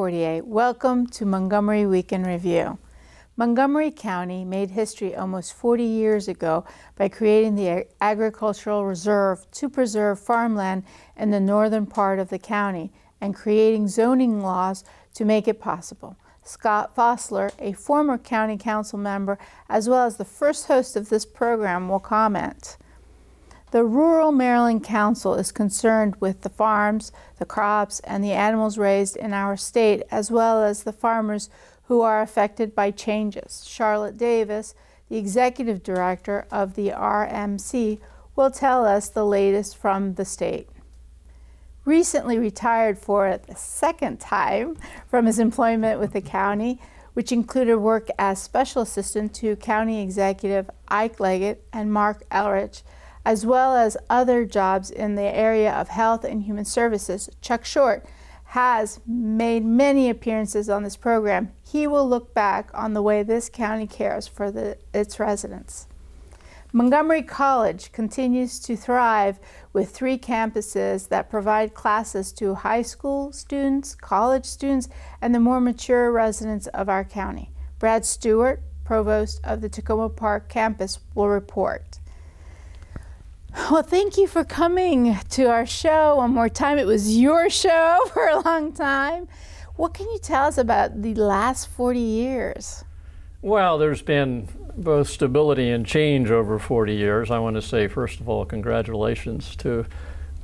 Cordier. Welcome to Montgomery Week in Review. Montgomery County made history almost 40 years ago by creating the Agricultural Reserve to preserve farmland in the northern part of the county and creating zoning laws to make it possible. Scott Fosler, a former county council member, as well as the first host of this program, will comment. The Rural Maryland Council is concerned with the farms, the crops, and the animals raised in our state, as well as the farmers who are affected by changes. Charlotte Davis, the executive director of the RMC, will tell us the latest from the state. Recently retired for the second time from his employment with the county, which included work as special assistant to County Executive Ike Leggett and Marc Elrich as well as other jobs in the area of health and human services. Chuck Short has made many appearances on this program. He will look back on the way this county cares for the, its residents. Montgomery College continues to thrive with three campuses that provide classes to high school students, college students, and the more mature residents of our county. Brad Stewart, provost of the Takoma Park campus, will report. Well, thank you for coming to our show one more time. It was your show for a long time. What can you tell us about the last 40 years? Well, there's been both stability and change over 40 years. I want to say, first of all, congratulations to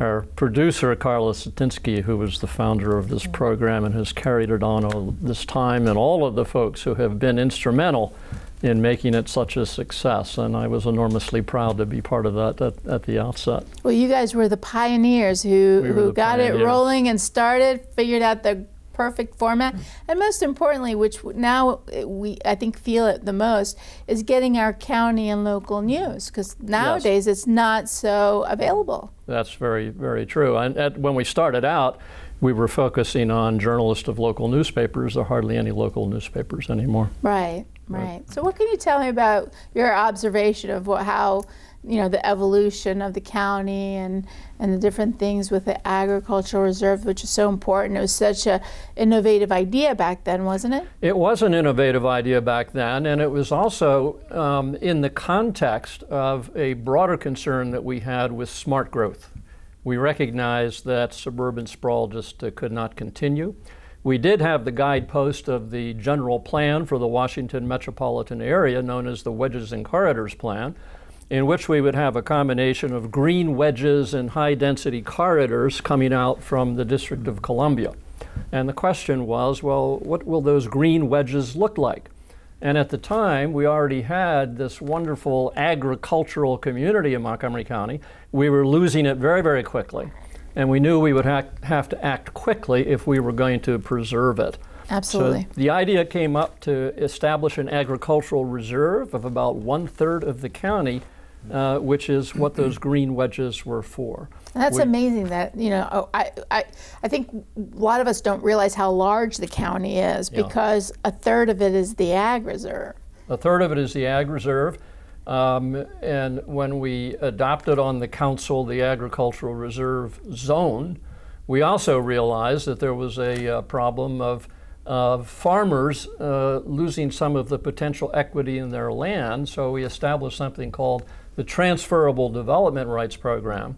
our producer, Carla Satinsky, who was the founder of this program and has carried it on all this time, and all of the folks who have been instrumental in making it such a success. And I was enormously proud to be part of that at, at the outset. Well, you guys were the pioneers who, we who got pioneers. it rolling and started, figured out the perfect format, and most importantly, which now we I think feel it the most, is getting our county and local news because nowadays yes. it's not so available. That's very very true. And at, when we started out, we were focusing on journalists of local newspapers. There are hardly any local newspapers anymore. Right. Right. So, what can you tell me about your observation of what, how, you know, the evolution of the county and and the different things with the agricultural reserve, which is so important. It was such a innovative idea back then, wasn't it? It was an innovative idea back then, and it was also um, in the context of a broader concern that we had with smart growth. We recognized that suburban sprawl just uh, could not continue. We did have the guidepost of the general plan for the Washington metropolitan area, known as the Wedges and Corridors Plan, in which we would have a combination of green wedges and high density corridors coming out from the District of Columbia. And the question was well, what will those green wedges look like? And at the time, we already had this wonderful agricultural community in Montgomery County. We were losing it very, very quickly and we knew we would ha- have to act quickly if we were going to preserve it. Absolutely. So the idea came up to establish an agricultural reserve of about one third of the county, uh, which is what those green wedges were for. that's we, amazing that, you know, oh, I, I, I think a lot of us don't realize how large the county is yeah. because a third of it is the ag reserve. A third of it is the ag reserve. Um, and when we adopted on the council the agricultural reserve zone, we also realized that there was a uh, problem of, of farmers uh, losing some of the potential equity in their land. So we established something called the Transferable Development Rights Program,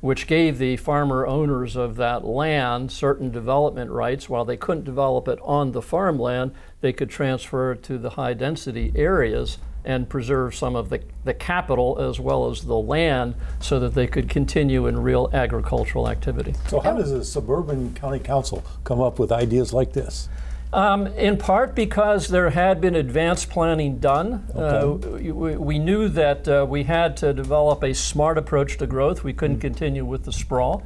which gave the farmer owners of that land certain development rights. While they couldn't develop it on the farmland, they could transfer it to the high density areas and preserve some of the, the capital as well as the land so that they could continue in real agricultural activity. So, how does a suburban county council come up with ideas like this? Um, in part because there had been advanced planning done. Okay. Uh, we, we, knew that uh, we had to develop a smart approach to growth. We couldn't mm. continue with the sprawl.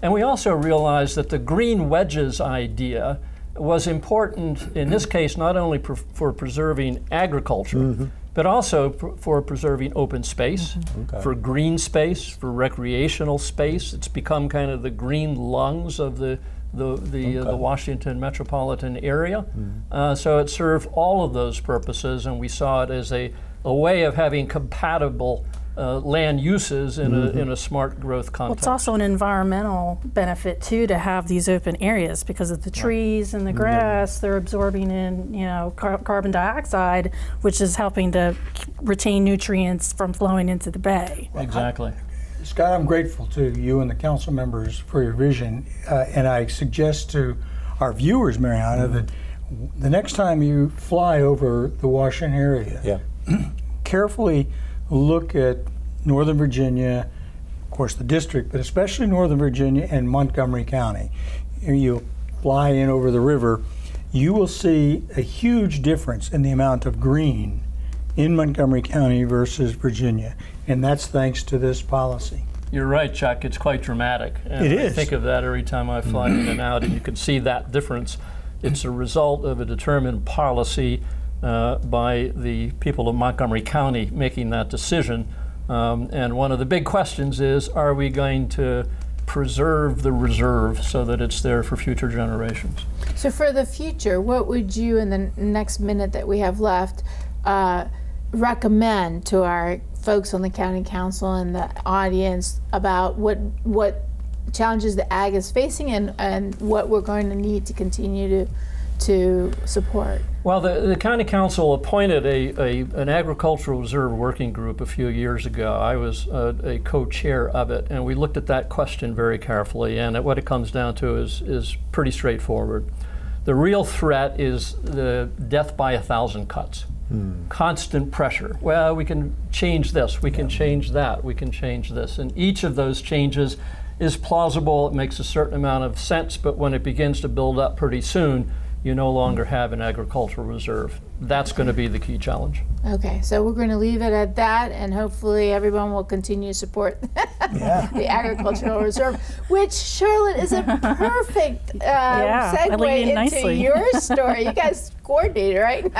And we also realized that the green wedges idea was important in this case not only for preserving agriculture, mm-hmm but also pr- for preserving open space, mm-hmm. okay. for green space, for recreational space. It's become kind of the green lungs of the the the, okay. uh, the Washington metropolitan area. Mm-hmm. Uh, so it served all of those purposes, and we saw it as a, a way of having compatible uh, land uses in, a, in a smart growth context. Well, context. it's also an environmental benefit too to have these open areas because of the trees and the grass. They're absorbing in, you know, car- carbon dioxide, which is helping to retain nutrients from flowing into the bay. exactly. Scott, I'm grateful to you and the council members for your vision, uh, and I suggest to our viewers, Mariana, that the next time you fly over the Washington area, Yeah. carefully look at Northern Virginia, of course, the district, but especially Northern Virginia and Montgomery County. You fly in over the river, you will see a huge difference in the amount of green in Montgomery County versus Virginia, and that's thanks to this policy. You're right, Chuck. It's quite dramatic. And It I think of that every time I fly in and out, and you can see that difference. It's a result of a determined policy uh, by the people of Montgomery County making that decision. Um, and one of the big questions is are we going to preserve the reserve so that it's there for future generations? So for the future, what would you, in the next minute that we have left, uh, recommend to our folks on the county council and the audience about what what challenges the ag is facing and, and what we're going to need to continue to to support? Well, the, the county council appointed a, a, an agricultural reserve working group a few years ago. I was uh, a co-chair of it, and we looked at that question very carefully. And what it comes down to is, is pretty straightforward. The real threat is the death by a thousand cuts. Constant pressure. Well, we can change this, we can change that, we can change this. And each of those changes is plausible, it makes a certain amount of sense, but when it begins to build up pretty soon, you no longer have an agricultural reserve. That's going to be the key challenge. Okay, so we're going to leave it at that, and hopefully everyone will continue to support the agricultural reserve, which Charlotte is a perfect uh, I segue in into nicely. your story. you guys coordinated, right?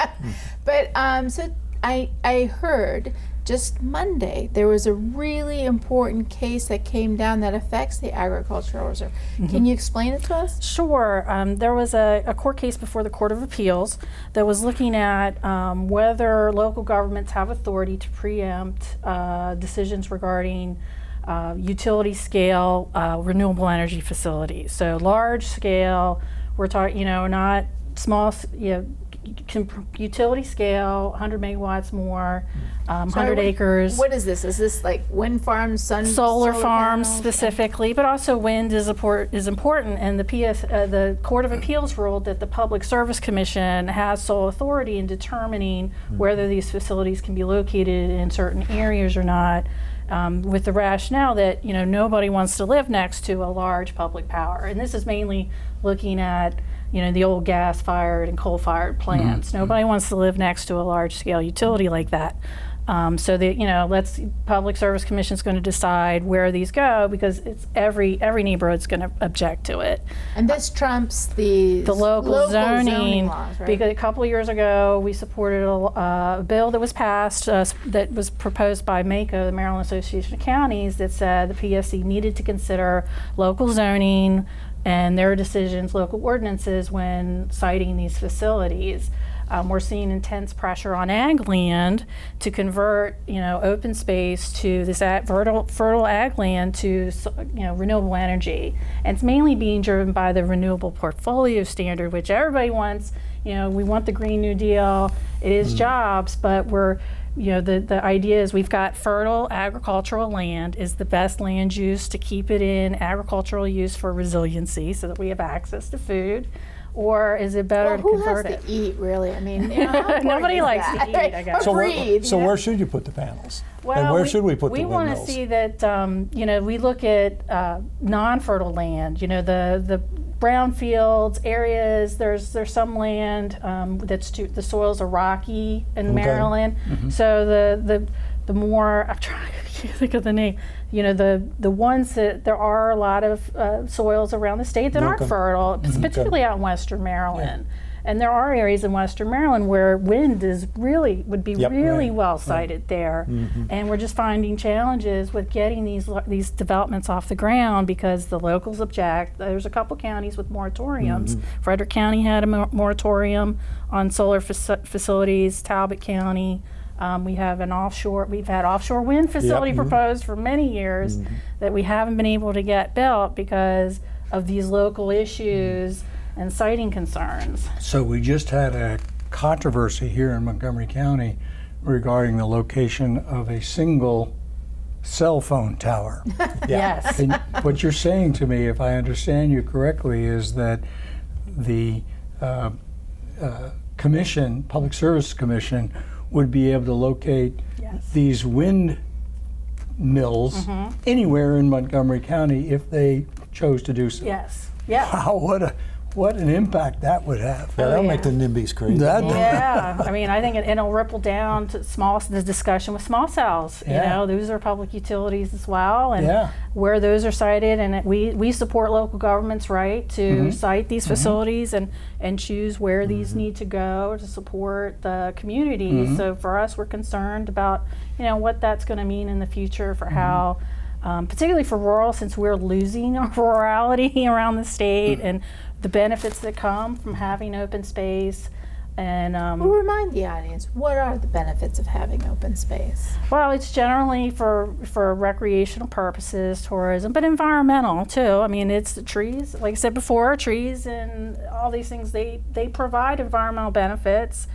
but um, so I I heard just Monday there was a really important case that came down that affects the agricultural reserve. Mm-hmm. Can you explain it to us? Sure. Um, there was a, a court case before the Court of Appeals that was looking at um, whether local governments have authority to preempt uh, decisions regarding uh, utility scale uh, renewable energy facilities. So large scale, we're talking, you know, not small, you know, utility scale, 100 megawatts more, um, 100 what- acres What is this? Is this like wind farms, sun, solar, farms panels? specifically, but also wind is, appor- is important. And the PS, uh, the Court of Appeals ruled that the Public Service Commission has sole authority in determining whether these facilities can be located in certain areas or not. Um, with the rationale that you know nobody wants to live next to a large public power, and this is mainly looking at you know the old gas-fired and coal-fired plants. Nobody wants to live next to a large-scale utility like that. Um, so that you know, let's Public Service Commission is going to decide where these go because it's every every neighborhood's going to object to it. And this trumps the The local, zoning, laws, right? because a couple of years ago we supported a, uh, a bill that was passed uh, that was proposed by MACO, the Maryland Association of Counties, that said the PSC needed to consider local zoning and their decisions, local ordinances when siting these facilities. Um, we're seeing intense pressure on ag land to convert, you know, open space to this ag, fertile, fertile ag land to, you know, renewable energy. And it's mainly being driven by the renewable portfolio standard, which everybody wants. You know, we want the Green New Deal. It is jobs, but we're, you know, the, the idea is we've got fertile agricultural land is the best land use to keep it in agricultural use for resiliency so that we have access to food. Or is it better well, to who has convert to eat, really? I mean, you know, Nobody is likes to eat. I guess. So where, breathe. so know? where should you put the panels? Well, and where we, should we put we the want to see that um, you know we look at uh, non-fertile land. You know the the brownfields areas. There's there's some land um, that's too, the soils are rocky in Maryland. So the the the more I'm trying to think of the name. You know the the ones that there are a lot of uh, soils around the state that aren't Okay. fertile, particularly out in Western Maryland. And there are areas in Western Maryland where wind is really would be Yep. really Right. well sited there, and we're just finding challenges with getting these these developments off the ground because the locals object. There's a couple counties with moratoriums. Frederick County had a moratorium on solar faci- facilities. Talbot County, Um, we have an offshore, we've had offshore wind facility mhm. proposed for many years that we haven't been able to get built because of these local issues and siting concerns. So we just had a controversy here in Montgomery County regarding the location of a single cell phone tower. Yes. And what you're saying to me, if I understand you correctly, is that the uh, uh, commission, Public Service Commission, would be able to locate Yes. these wind mills anywhere in Montgomery County if they chose to do so. Yes. Yeah. Wow, what a what an impact that would have. Yeah, that'll yeah. make the NIMBYs crazy. That- yeah, I mean, I think it, it'll ripple down to small the discussion with small cells. You know, those are public utilities as well, and Yeah. where those are sited, and it, we we support local governments' right to Mm-hmm. site these facilities and and choose where these Mm-hmm. need to go to support the community. So for us, we're concerned about you know what that's going to mean in the future for Mm-hmm. how. Um, particularly for rural, since we're losing our rurality around the state Mm-hmm. and the benefits that come from having open space, and um, Well, remind the audience, what are the benefits of having open space? Well, it's generally for for recreational purposes, tourism, but environmental too. I mean, it's the trees, like I said before, trees and all these things. They they provide environmental benefits.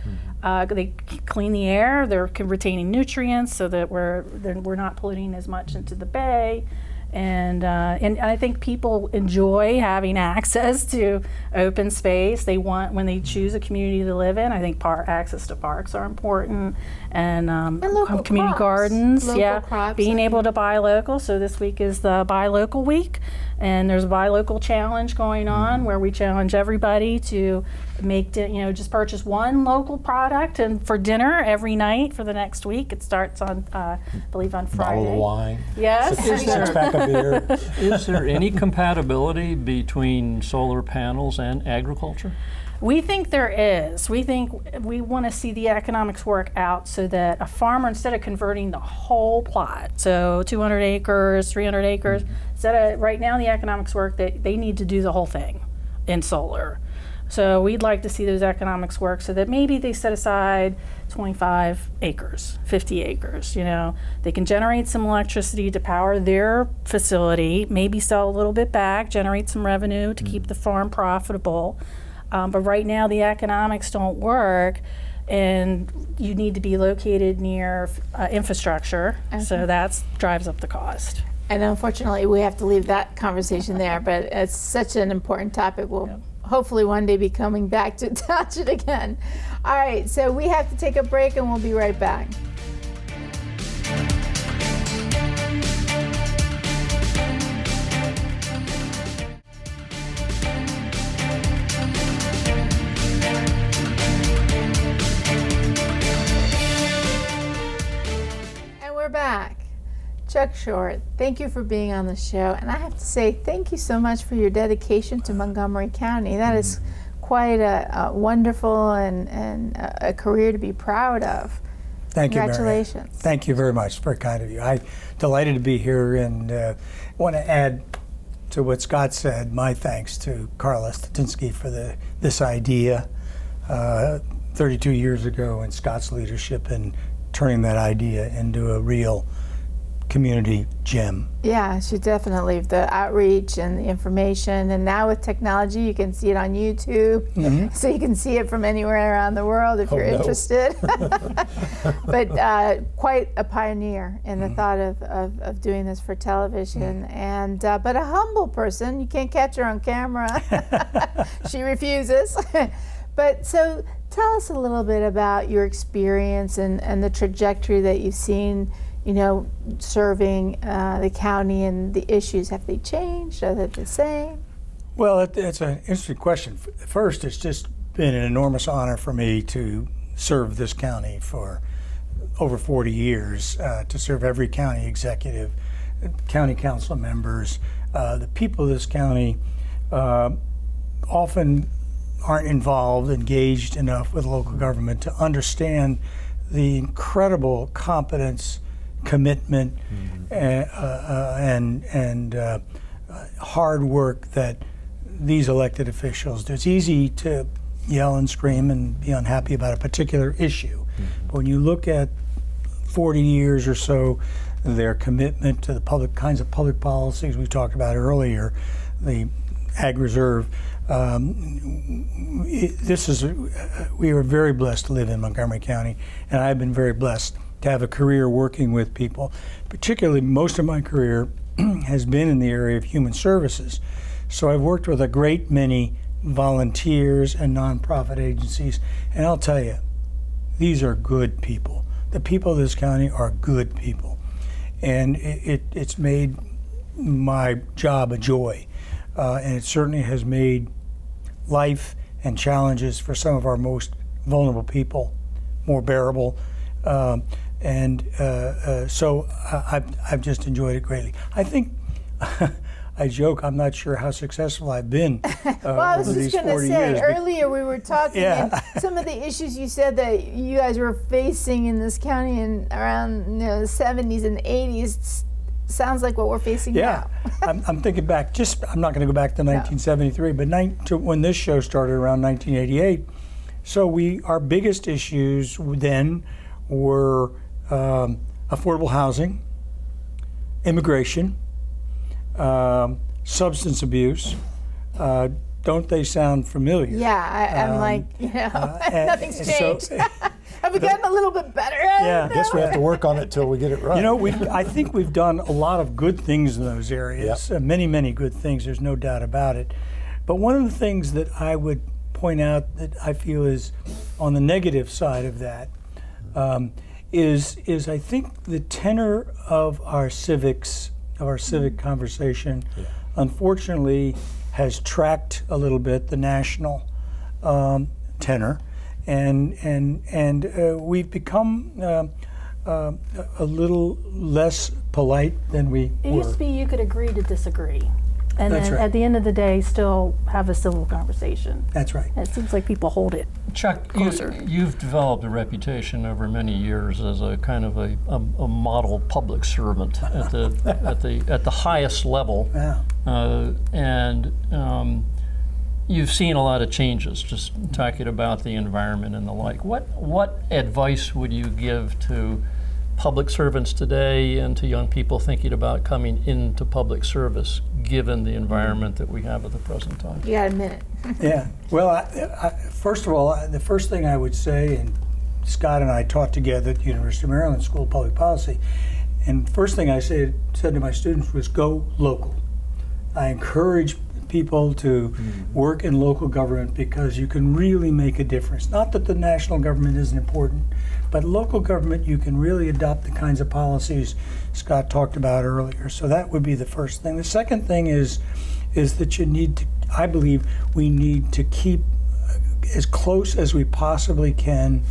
Uh, they clean the air. They're retaining nutrients so that we're they're- we're not polluting as much into the bay. And, uh, and I think people enjoy having access to open space. They want when they choose a community to live in. I think par- access to parks are important, and, um, And community crops. gardens. Local yeah, crops, being I able to buy local. So this week is the buy local week, and there's a buy local challenge going on where we challenge everybody to make di- you know just purchase one local product and for dinner every night for the next week. It starts on uh, I believe on Friday. Bottle of wine, Yes. six, six pack of beer. Is there any compatibility between solar panels and agriculture? We think there is. We think we want to see the economics work out so that a farmer, instead of converting the whole plot, so 200 acres, 300 acres, mm-hmm. instead of right now the economics work that they need to do the whole thing in solar. So we'd like to see those economics work so that maybe they set aside 25 acres, 50 acres, you know. They can generate some electricity to power their facility, maybe sell a little bit back, generate some revenue to keep mm-hmm. the farm profitable. Um, but right now, the economics don't work, and you need to be located near uh, infrastructure. So that drives up the cost. And unfortunately, we have to leave that conversation there, but it's such an important topic. We'll hopefully one day be coming back to touch it again. All right, so we have to take a break and we'll be right back. Chuck Short, thank you for being on the show. And I have to say, thank you so much for your dedication to Montgomery County. That is quite a, a wonderful and, and a, a career to be proud of. Thank you. Congratulations. Thank you very much. Very kind of you. I'm delighted to be here and uh, want to add to what Scott said. My thanks to Carla Statinsky for the this idea uh, 32 years ago and Scott's leadership in turning that idea into a real community gem. Yeah, she definitely the outreach and the information, and now with technology, you can see it on YouTube, so you can see it from anywhere around the world if you're no. interested. but uh, quite a pioneer in the thought of, of, of doing this for television, and uh, but a humble person. You can't catch her on camera; she refuses. but so, tell us a little bit about your experience and, and the trajectory that you've seen you know, serving uh, the county and the issues? Have they changed? Are they the same? Well, it, it's an interesting question. First, it's just been an enormous honor for me to serve this county for over 40 years, uh, to serve every county executive, county council members. Uh, the people of this county uh, often aren't involved, engaged enough with local government to understand the incredible competence, commitment, uh, uh, and and uh, uh, hard work that these elected officials do. It's easy to yell and scream and be unhappy about a particular issue, but when you look at 40 years or so, their commitment to the public kinds of public policies we talked about earlier, the Ag Reserve. Um, it, this is we are very blessed to live in Montgomery County, and I've been very blessed to have a career working with people. Particularly, most of my career has been in the area of human services. So I've worked with a great many volunteers and nonprofit agencies, and I'll tell you, these are good people. The people of this county are good people, and it, it it's made my job a joy, uh, and it certainly has made life and challenges for some of our most vulnerable people more bearable. Um, and uh, uh, so I, I've, I've just enjoyed it greatly. I think I joke I'm not sure how successful I've been uh, well, I was just going to say years. earlier we were talking, Yeah. and some of the issues you said that you guys were facing in this county in around you know, the 70s and 80s s- sounds like what we're facing Yeah, now. I'm, I'm thinking back. Just I'm not going to go back to 1973, but nine, to when this show started around 1988. So we our biggest issues then were um, affordable housing, immigration, um, substance abuse. Uh, don't they sound familiar? Yeah, I, I'm Um, like, you know, uh, nothing's and so- changed. Have we gotten a little bit better? I Yeah. don't Guess we have to work on it till we get it right. You know, we I think we've done a lot of good things in those areas. Uh, many, many good things. There's no doubt about it. But one of the things that I would point out that I feel is on the negative side of that um, is is I think the tenor of our civics of our civic conversation, unfortunately, has tracked a little bit the national um, tenor, and and and uh, we've become. Uh, uh, a little less polite than we It were. used to be you could agree to disagree, and That's then right. at the end of the day, still have a civil conversation. That's right. It seems like people hold it. Chuck, Closer. you, you've developed a reputation over many years as a kind of a, a, a model public servant at the at the at the highest level, Yeah. uh, and um, you've seen a lot of changes. Just talking about the environment and the like. What what advice would you give to public servants today and to young people thinking about coming into public service, given the environment that we have at the present time? You got a minute. Yeah. Well, I, I, first of all, I- the first thing I would say, and Scott and I taught together at the University of Maryland School of Public Policy, and first thing I said said to my students was go local. I encourage people to work in local government because you can really make a difference. Not that the national government isn't important, but local government you can really adopt the kinds of policies Scott talked about earlier. So that would be the first thing. The second thing is is that you need to I believe we need to keep as close as we possibly can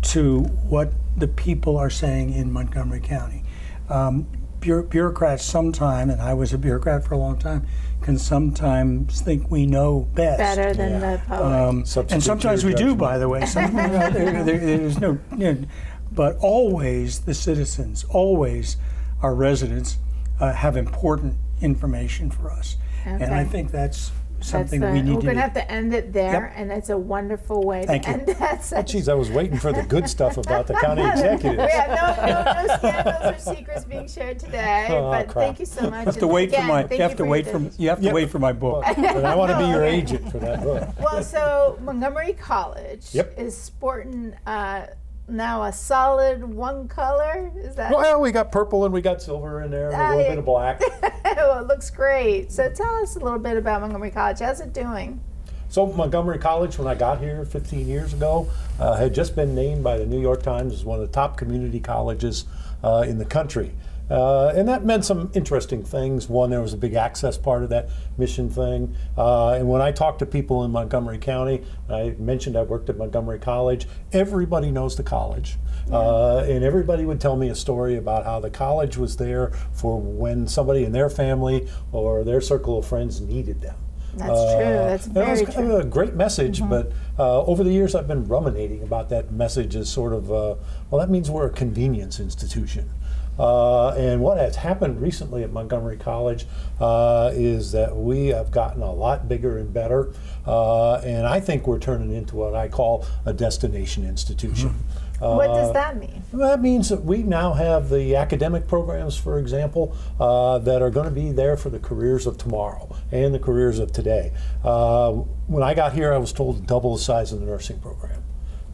to what the people are saying in Montgomery County. Um, bureaucrats sometime, and I was a bureaucrat for a long time, can sometimes think we know best. Better than the public. Um, and sometimes your we do, by the way. Some, you know, there, there, there's no, you know, but always the citizens, always our residents, uh, have important information for us, and I think that's That's something the, we need we're to. going to do. have to end it there, Yep. and it's a wonderful way Thank to you. end that session. Geez, I was waiting for the good stuff about the county executives. Yeah, no, no, no scandals or secrets being shared today. Oh, but crap. thank you so much. You have to wait for my. You have to wait for. You have to Yep. wait for my book. But I want to be your Okay. agent for that book. Well, so Montgomery College Yep. is sporting uh, now a solid one color. Is that? Well, we got purple and we got silver in there and a little bit of black. oh, it looks great. So tell us a little bit about Montgomery College. How's it doing? So Montgomery College, when I got here 15 years ago, uh, had just been named by the New York Times as one of the top community colleges uh, in the country. Uh, and that meant some interesting things. One, there was a big access part of that mission thing. Uh, and when I talked to people in Montgomery County, I mentioned I worked at Montgomery College. Everybody knows the college. Uh, and everybody would tell me a story about how the college was there for when somebody in their family or their circle of friends needed them. That's true. That's and it was kind true. of a great message, but uh, over the years I've been ruminating about that message as sort of, uh, well, that means we're a convenience institution. Uh, and what has happened recently at Montgomery College uh, is that we have gotten a lot bigger and better, uh, and I think we're turning into what I call a destination institution. what does Uh, that mean? That means that we now have the academic programs, for example, uh, that are going to be there for the careers of tomorrow and the careers of today. Uh, when I got here, I was told to double the size of the nursing program.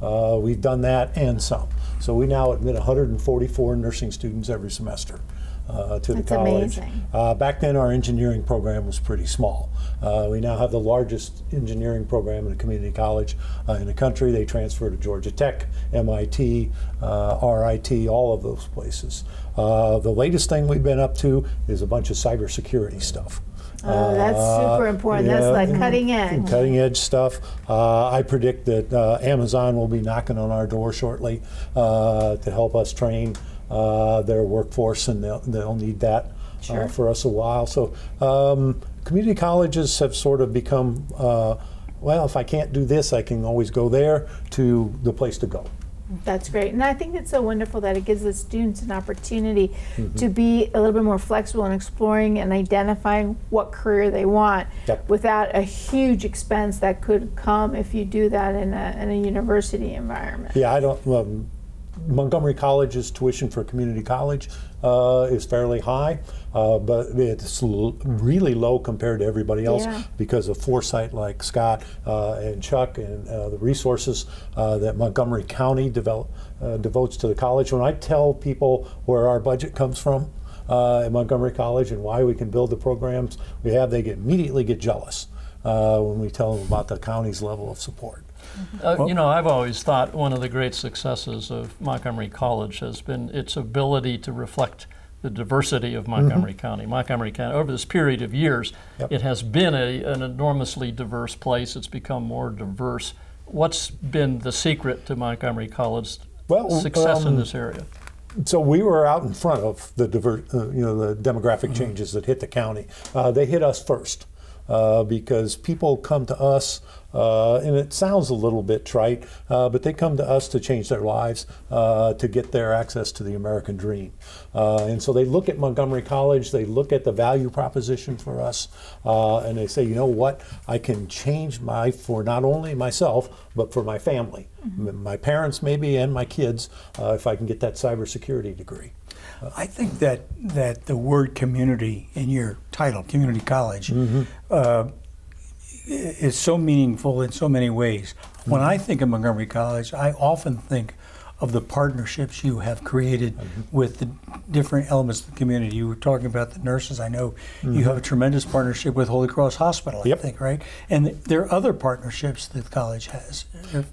Uh, we've done that and some. So we now admit 144 nursing students every semester. Uh, to the That's college. amazing. Uh, back then, our engineering program was pretty small. Uh, we now have the largest engineering program in a community college uh, in the country. They transfer to Georgia Tech, MIT, uh, RIT, all of those places. Uh, the latest thing we've been up to is a bunch of cybersecurity stuff. Oh, that's super important. That's yeah, like cutting edge. Cutting edge stuff. Uh, I predict that uh, Amazon will be knocking on our door shortly uh, to help us train uh, their workforce, and they'll, they'll need that Sure. uh, for us a while. So, um, community colleges have sort of become uh, well, if I can't do this, I can always go there to the place to go. That's great. And I think it's so wonderful that it gives the students an opportunity Mm-hmm. to be a little bit more flexible in exploring and identifying what career they want Yep. without a huge expense that could come if you do that in a, in a university environment. Yeah, I don't. Um, Montgomery College's tuition for community college uh, is fairly high, uh, but it's l- really low compared to everybody else Yeah. because of foresight like Scott uh, and Chuck and uh, the resources uh, that Montgomery County develop, uh, devotes to the college. When I tell people where our budget comes from uh, at Montgomery College and why we can build the programs we have, they get, immediately get jealous uh, when we tell them about the county's level of support. Uh, you know, I've always thought one of the great successes of Montgomery College has been its ability to reflect the diversity of Montgomery County. Montgomery County, over this period of years, Yep. it has been a, an enormously diverse place. It's become more diverse. What's been the secret to Montgomery College's Well, success in um, this area? So we were out in front of the diver, uh, you know, the demographic changes that hit the county. Uh, they hit us first uh, because people come to us, uh, and it sounds a little bit trite, uh, but they come to us to change their lives, uh, to get their access to the American dream. Uh, and so they look at Montgomery College, they look at the value proposition for us, uh, and they say, you know what, I can change my for not only myself but for my family, M- my parents maybe, and my kids, uh, if I can get that cybersecurity degree. I think that that the word community in your title, community college, uh, is so meaningful in so many ways. When I think of Montgomery College, I often think of the partnerships you have created with the different elements of the community. You were talking about the nurses. I know you have a tremendous partnership with Holy Cross Hospital, Yep. I think, right? And there are other partnerships that the college has.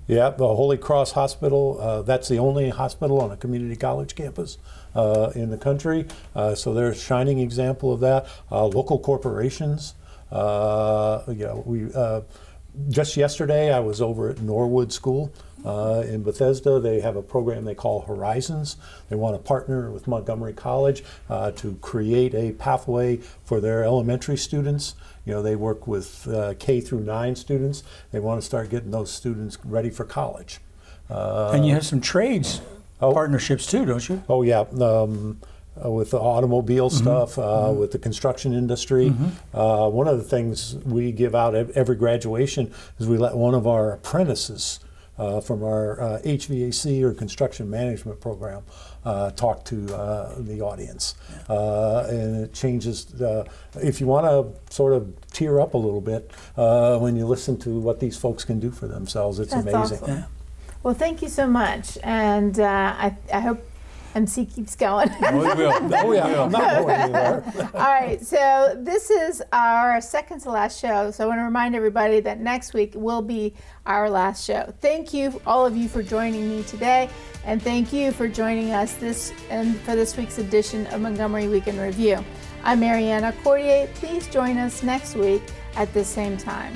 Yeah, the Holy Cross Hospital, uh, that's the only hospital on a community college campus uh, in the country. Uh, so they're a shining example of that. Uh, local corporations, uh, you know, we, uh, just yesterday I was over at Norwood School. Uh, in Bethesda, they have a program they call Horizons. They want to partner with Montgomery College uh, to create a pathway for their elementary students. You know, they work with uh, K through nine students. They want to start getting those students ready for college. Uh, and you have some trades oh. partnerships too, don't you? Oh yeah, um, uh, with the automobile stuff, uh, with the construction industry. Uh, one of the things we give out ev- every graduation is we let one of our apprentices uh, from our uh, HVAC or construction management program uh, talk to uh, the audience, uh, and it changes. Uh, if you want to sort of tear up a little bit uh, when you listen to what these folks can do for themselves, it's That's amazing. awesome. Well, thank you so much. And uh, I, I hope MC keeps going. Oh, will. Oh yeah, I'm not going anywhere. All right, so this is our second to last show. So I want to remind everybody that next week will be our last show. Thank you, all of you, for joining me today, and thank you for joining us this and for this week's edition of Montgomery Week in Review. I'm Mariana Cordier. Please join us next week at the same time.